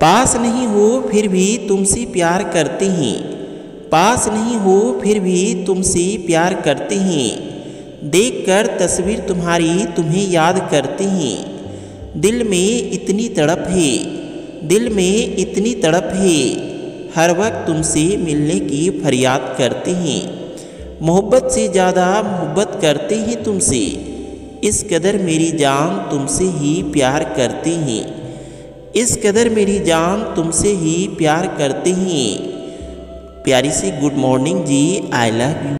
पास नहीं हो, फिर भी तुमसे प्यार करते हैं। पास नहीं हो, फिर भी तुमसे प्यार करते हैं। देखकर तस्वीर तुम्हारी तुम्हें याद करते हैं। दिल में इतनी तड़प है, दिल में इतनी तड़प है। हर वक्त तुमसे मिलने की फरियाद करते हैं। मोहब्बत से ज़्यादा मोहब्बत करते हैं तुमसे। इस कदर मेरी जान तुमसे ही प्यार करती हैं। इस कदर मेरी जान तुमसे ही प्यार करते हैं। प्यारी सी good morning ji I love you